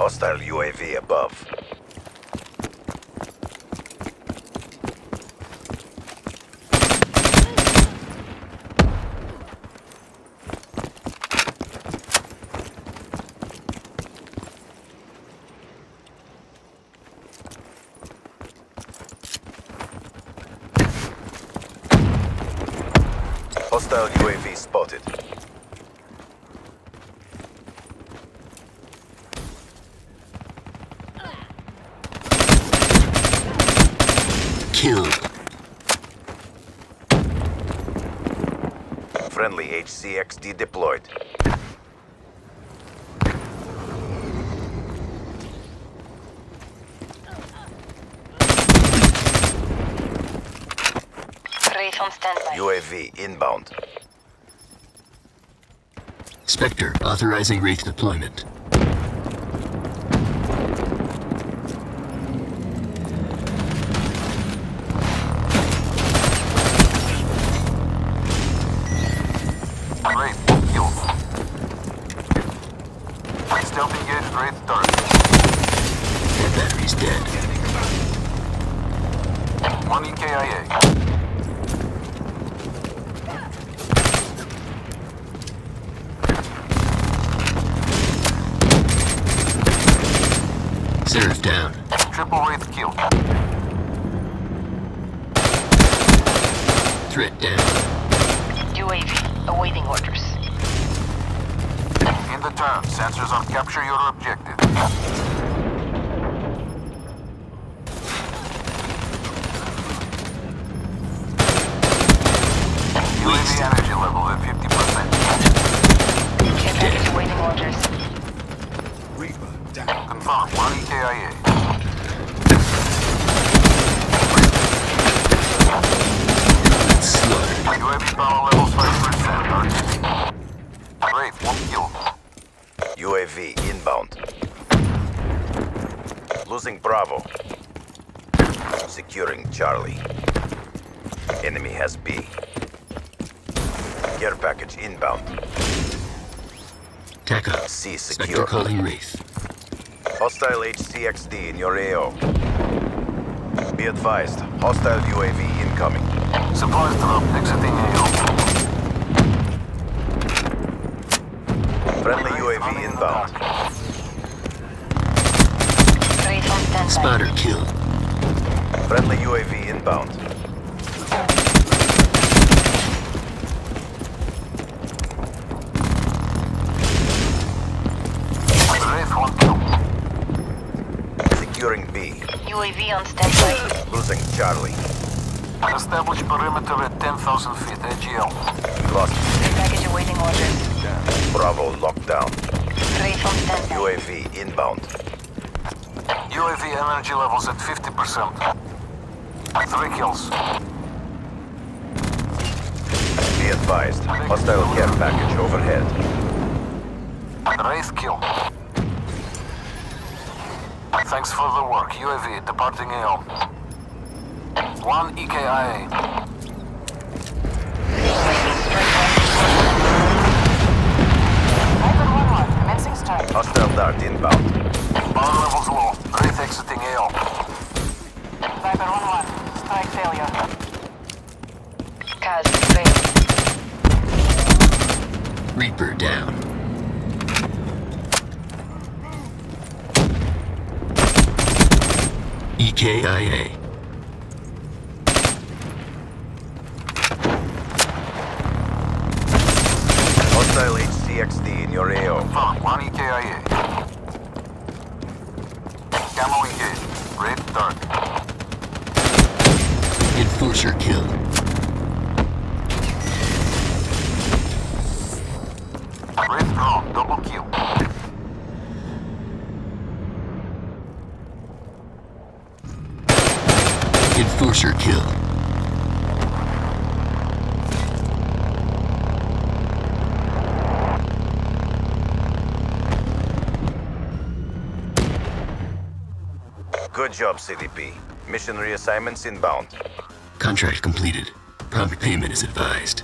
Hostile UAV above. Hostile UAV spotted. Killed. Friendly HCXD deployed. Wraith on standby. UAV inbound. Spectre authorizing Wraith deployment. Stealth engaged Wraith. That battery's dead. One EKIA. Seraph down. Triple Wraith killed. Threat down. UAV awaiting orders. In the turn, sensors on capture your objective. UAV energy level at 50%. Care package awaiting orders. Confirmed, one E EKIA. Slaughtered. UAV power levels 5%. Wraith, one kill. UAV inbound. Losing Bravo. Securing Charlie. Enemy has B. Care package inbound. TACO. C Spectre secure. calling Wraith. Hostile HCXD in your AO. Be advised, hostile UAV incoming. Supplies drop, exiting AO. Friendly UAV inbound. Wraith on standby. Spotter killed. Friendly UAV inbound. Wraith, one kill. Securing B. UAV on standby. Losing Charlie. Establish perimeter at 10,000 feet, AGL. Lost Care package awaiting orders. Bravo lockdown. Wraith on standby. UAV inbound. UAV energy levels at 50%. Three kills. Be advised, hostile care package overhead. Wraith kill. Thanks for the work. UAV departing AO. One EKIA. 1-1. Strike failure. Kaz, Wraith. Reaper down. EKIA. Hostile HCXD in your AO. Found one EKIA. Camo engaged. Wraith dark. Killed. Wraith drone. Double kill. Enforcer killed. Good job, CDP. Mission reassignments inbound. Contract completed. Prompt payment is advised.